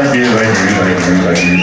美女美女美女美女